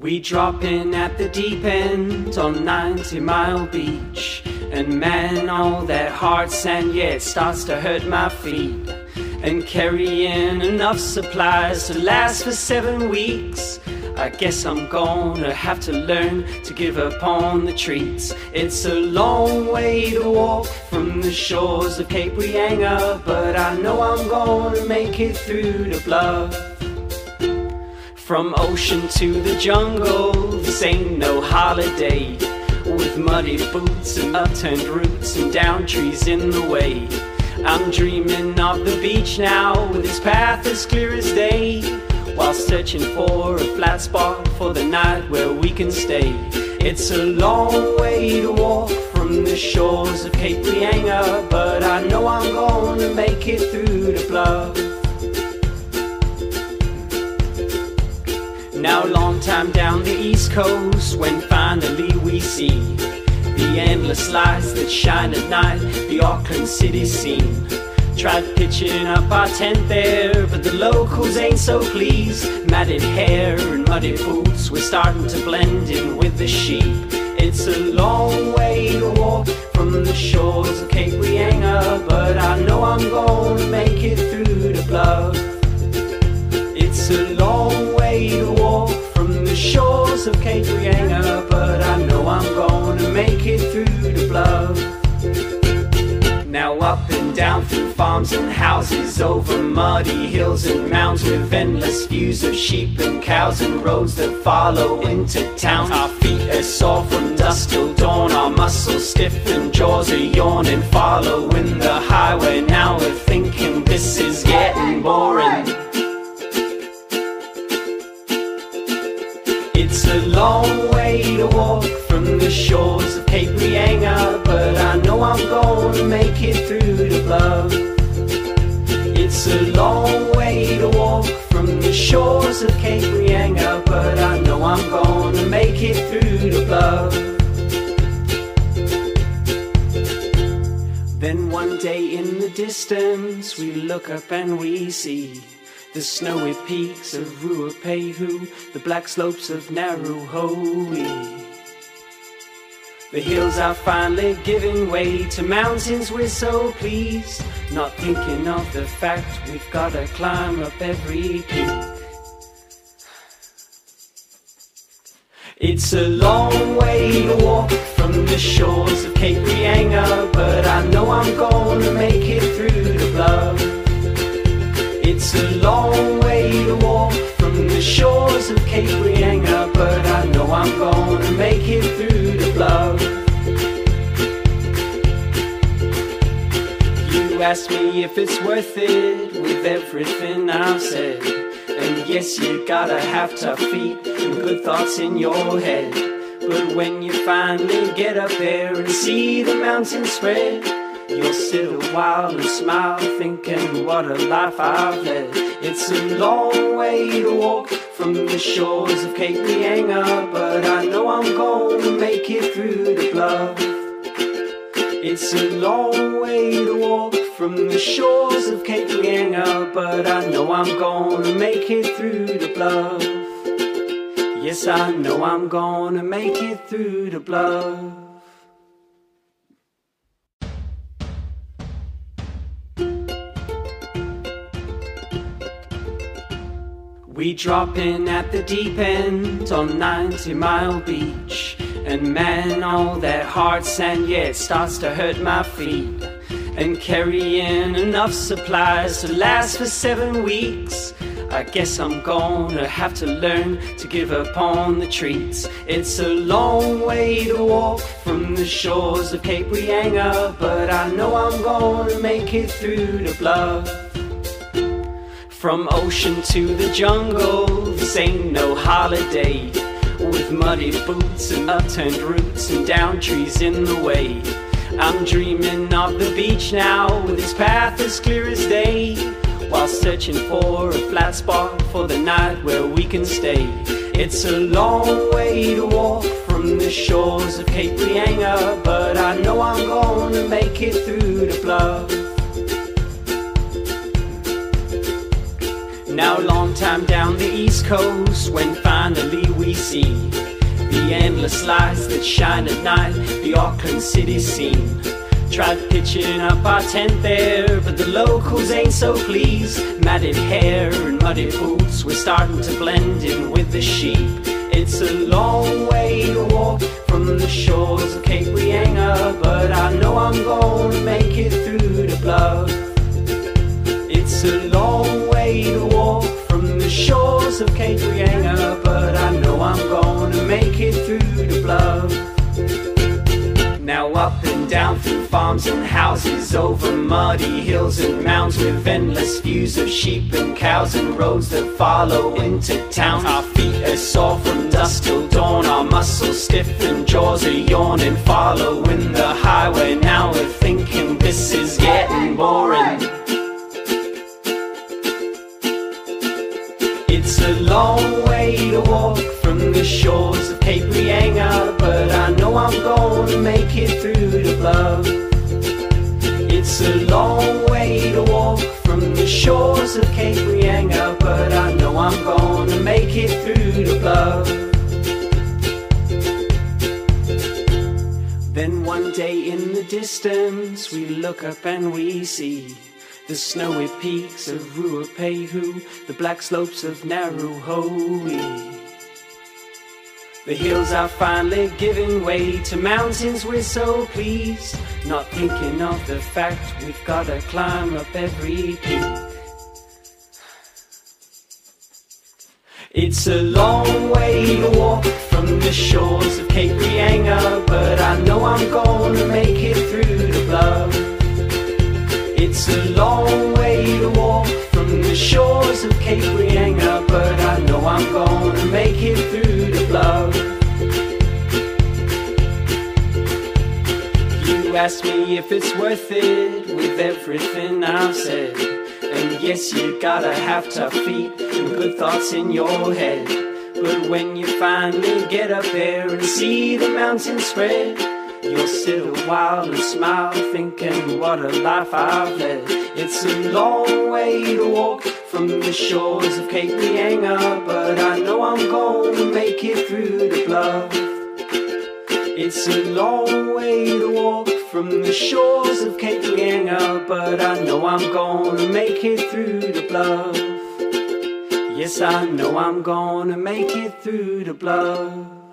We drop in at the deep end on 90 Mile Beach. And man, all that hard sand, yeah, it starts to hurt my feet. And carrying enough supplies to last for seven weeks. I guess I'm gonna have to learn to give up on the treats. It's a long way to walk from the shores of Cape Reinga, but I know I'm gonna make it through the bluff. From ocean to the jungle, this ain't no holiday. With muddy boots and upturned roots and down trees in the way. I'm dreaming of the beach now, with its path as clear as day. While searching for a flat spot for the night where we can stay. It's a long way to walk from the shores of Cape Reinga, but I know I'm gonna make it through the bluff. Now long time down the east coast when finally we see The endless lights that shine at night, the Auckland city scene. Tried pitching up our tent there, but the locals ain't so pleased. Matted hair and muddy boots, we're starting to blend in with the sheep. It's a long way to walk from the shores of Cape Reinga But up and down through farms and houses, over muddy hills and mounds with endless views of sheep and cows and roads that follow into town. Our feet are sore from dusk till dawn, our muscles stiff and jaws are yawning, following the shores of Cape Reinga, but I know I'm gonna make it through the bluff. Then one day in the distance, we look up and we see the snowy peaks of Ruapehu, the black slopes of Ngauruhoe. The hills are finally giving way to mountains, we're so pleased. Not thinking of the fact we've gotta climb up every peak. It's a long way to walk from the shores of Cape Reinga, but I know I'm gonna make it through the bluff. It's a long way to walk from the shores of Cape Reinga, but I know I'm gonna make it through the bluff. You ask me if it's worth it with everything I've said. And yes, you gotta have tough feet and good thoughts in your head. But when you finally get up there and see the mountains spread, You'll sit a while and smile, thinking what a life I've led. It's a long way to walk from the shores of Cape Reinga, but I know I'm gonna make it through the bluff. It's a long way to walk from the shores of Cape Reinga, but I know I'm gonna make it through the bluff. Yes, I know I'm gonna make it through the bluff. We drop in at the deep end on 90 Mile Beach. And man, all that hard sand, yeah, it starts to hurt my feet. And carrying enough supplies to last for seven weeks. I guess I'm gonna have to learn to give up on the treats. It's a long way to walk from the shores of Cape Reinga, but I know I'm gonna make it through the bluff. From ocean to the jungle, this ain't no holiday. With muddy boots and upturned roots and down trees in the way. I'm dreaming of the beach now, with its path as clear as day. While searching for a flat spot for the night where we can stay. It's a long way to walk from the shores of Cape Reinga, but I know I'm gonna make it through the bluff. Now long down the east coast when finally finally we see the endless lights that shine at night, the Auckland city scene. Tried pitching up our tent there, but the locals ain't so pleased. Matted hair and muddy boots, we're starting to blend in with the sheep. It's a long way to walk from the shores of Cape Reinga, but I know down through farms and houses, over muddy hills and mounds with endless views of sheep and cows and roads that follow into town. Our feet are sore from dusk till dawn, our muscles stiff and jaws are yawning, following the highway. Now we're thinking this is boring. Shores of Cape Reinga, but I know I'm gonna make it through the bluff. It's a long way to walk from the shores of Cape Reinga, but I know I'm gonna make it through the bluff. Then one day in the distance, we look up and we see the snowy peaks of Ruapehu, the black slopes of Ngauruhoe. The hills are finally giving way to mountains, we're so pleased. Not thinking of the fact we've gotta climb up every peak. It's a long way to walk from the shores of Cape Reinga, but I know I'm gonna make it through the bluff. It's a long way to walk from the shores of Cape Reinga, but I know I'm gonna ask me if it's worth it with everything I've said. And yes, you gotta have tough feet and good thoughts in your head. But when you finally get up there and see the mountain spread, You'll sit a while and smile, thinking what a life I've led. It's a long way to walk from the shores of Cape Reinga, but I know I'm gonna make it through the bluff. It's a long way the shores of Cape Reinga, but I know I'm gonna make it through the bluff. Yes, I know I'm gonna make it through the bluff.